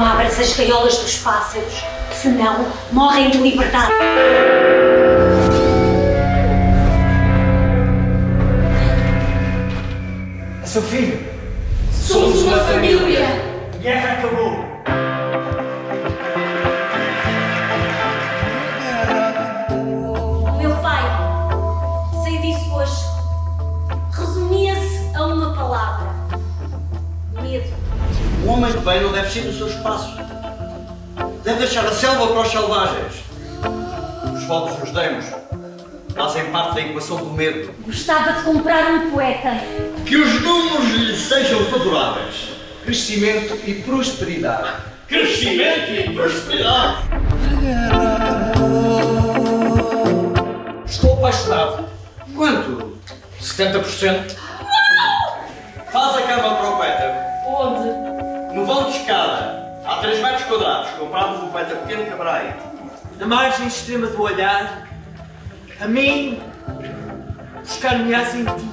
abras as gaiolas dos pássaros, senão morrem de liberdade. É seu filho. Somos uma família. A guerra acabou. Homem de bem não deve seguir os seus passos. Deve deixar a selva para os selvagens. Os fogos dos demos fazem parte da equação do medo. Gostava de comprar um poeta. Que os números lhe sejam favoráveis. Crescimento e prosperidade. Crescimento e prosperidade. Estou apaixonado. Quanto? 70%. Faz a cama para o Peter. No vão de escada, há 3 metros quadrados, compramos um Peter pequeno caberá aí. Na margem extrema do olhar, a mim, buscar-me-ás em ti.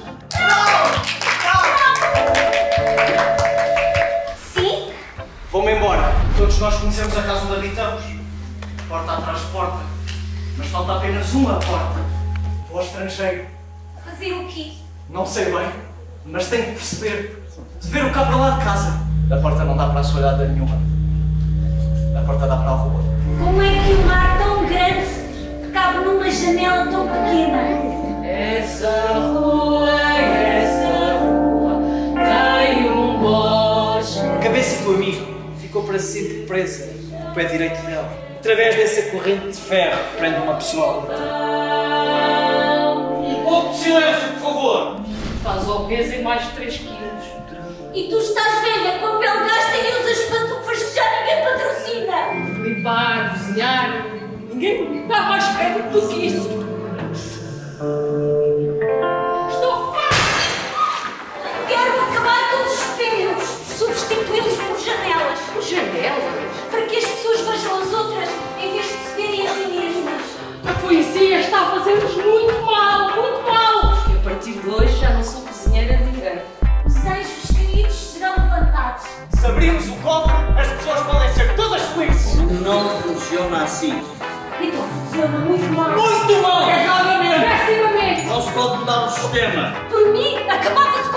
Sim? Vou-me embora. Todos nós conhecemos a casa onde habitamos. Porta atrás de porta. Mas falta apenas uma porta. Vou ao estrangeiro. Fazer o quê? Não sei bem, mas tenho que perceber. De ver o cá para lá de casa. A porta não dá para a soalhada nenhuma. A porta dá para a rua. Como é que um mar tão grande cabe numa janela tão pequena? Essa rua, essa rua tem um bosque. A cabeça do amigo ficou para sempre presa no pé direito dela. Através dessa corrente de ferro que prende uma pessoa à outra. Um pouco de silêncio, por favor. Faz ao peso em mais de 3 quilos. E tu estás velha, com a pele gasta e usas pantufas que já ninguém patrocina. Limpar, cozinhar. Ninguém dá mais crédito do que isso. Funciona assim. Então funciona muito mal. Muito mal! Pessimamente. Não se pode mudar o sistema. Por mim, acabava-se